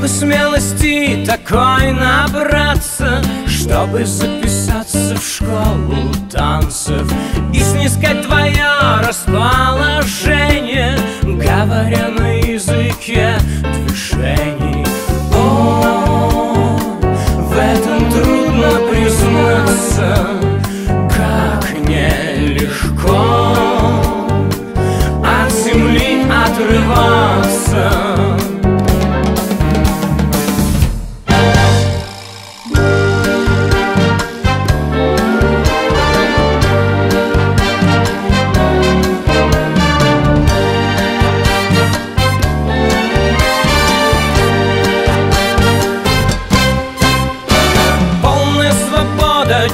бы смелости такой набраться Чтобы записаться в школу танцев И снискать твое расположение Говоря на языке движений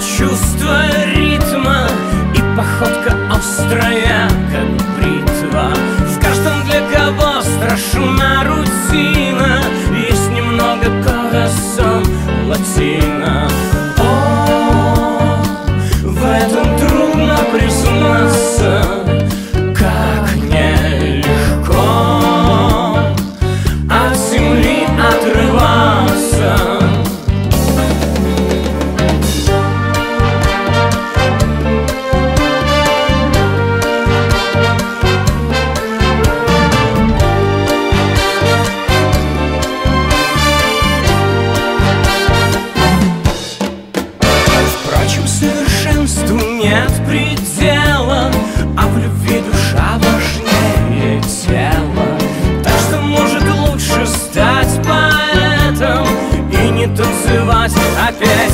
чувство ритма И походка острая, как бритва нет предела А в любви душа важнее тела. Так что может лучше стать поэтом И не танцевать опять.